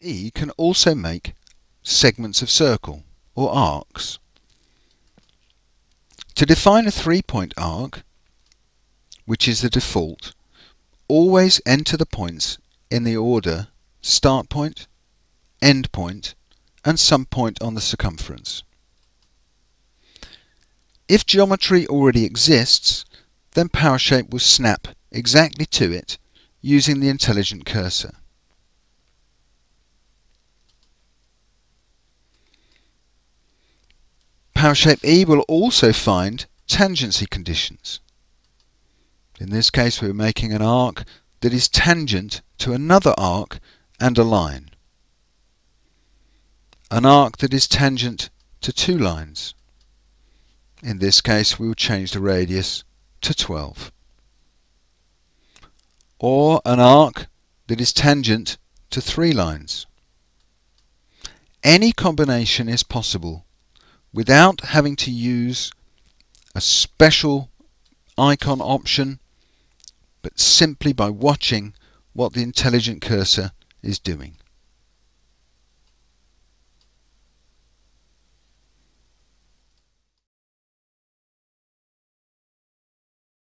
E can also make segments of circle or arcs. To define a three-point arc, which is the default, always enter the points in the order start point, end point and some point on the circumference. If geometry already exists, then PowerShape will snap exactly to it using the intelligent cursor. PowerShape E will also find tangency conditions. In this case we're making an arc that is tangent to another arc and a line. An arc that is tangent to two lines. In this case we will change the radius to 12. Or an arc that is tangent to three lines. Any combination is possible without having to use a special icon option but simply by watching what the intelligent cursor is doing.